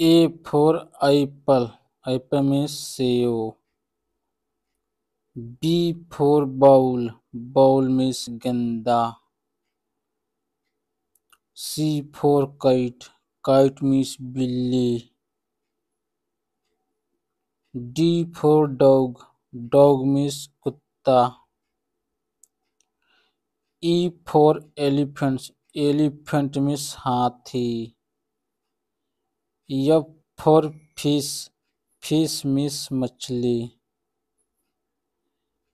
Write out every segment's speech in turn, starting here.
A for apple apple में सेव B for bowl bowl में गंदा. C for kite kite means बिल्ली. D for dog dog means कुत्ता. E for elephants elephant means हाथी. F for fish fish means मछली।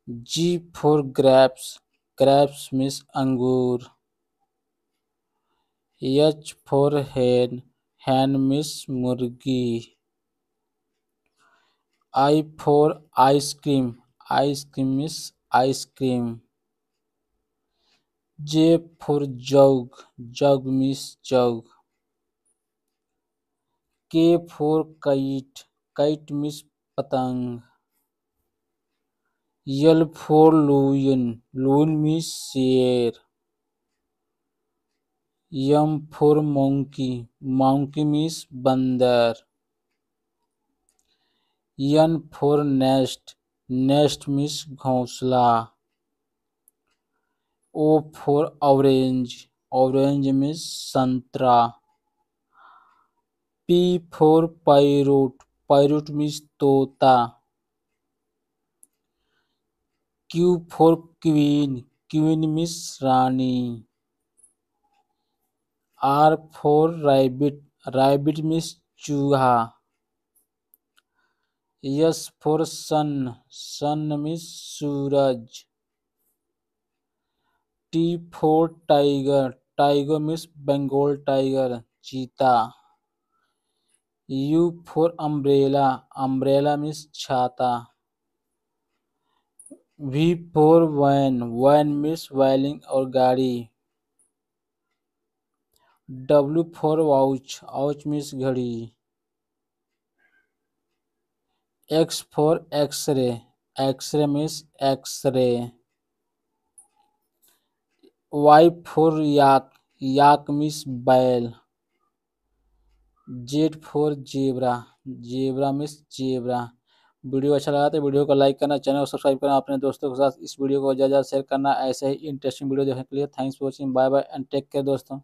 G for grapes grapes means अंगूर। H for hen hen means मुर्गी। I for ice cream ice cream means ice cream. J for jug jug means jug. K for kite kite means पतंग। L for lion lion means शेर। M for monkey monkey means बंदर। N for nest nest means घोंसला। O for orange orange means संतरा। P for parrot parrot means तोता। Q for queen queen means Rani. R for rabbit rabbit means चूहा। S for sun sun means Suraj. T for tiger tiger means Bengal tiger चीता। U for umbrella, umbrella means छाता. V for van, van means वैलिंग और गाड़ी. W for watch, watch means घड़ी. X for X-ray, X-ray means X-ray. Y for yak, yak means बैल. Z for zebra zebra means zebra. Video अच्छा लगा तो video को लाइक करना, चैनल को सब्सक्राइब करना, अपने दोस्तों के साथ इस वीडियो को ज़्यादा ज़्यादा शेयर करना। ऐसे ही इंटरेस्टिंग वीडियो देखने के लिए thanks for watching bye bye and take care दोस्तों।